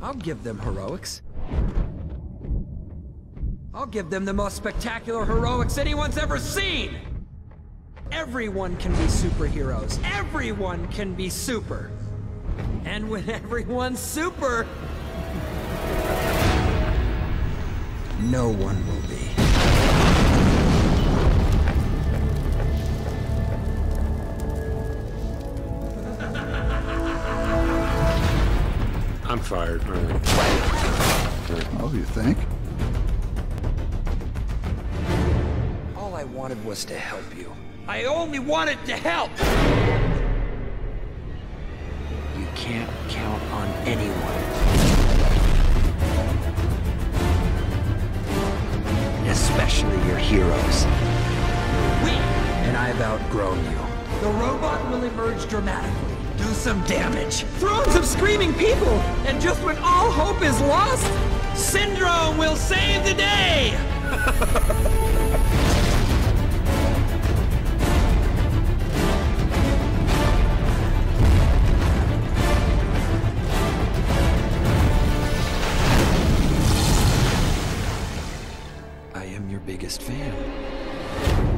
I'll give them heroics. I'll give them the most spectacular heroics anyone's ever seen! Everyone can be superheroes. Everyone can be super. And when everyone's super, no one will be. I'm fired. All right. Oh, you think? All I wanted was to help you. I only wanted to help! You can't count on anyone. Especially your heroes. We and I've outgrown you. The robot will emerge dramatically, do some damage, thrones of screaming people, and just when all hope is lost, Syndrome will save the day! I am your biggest fan.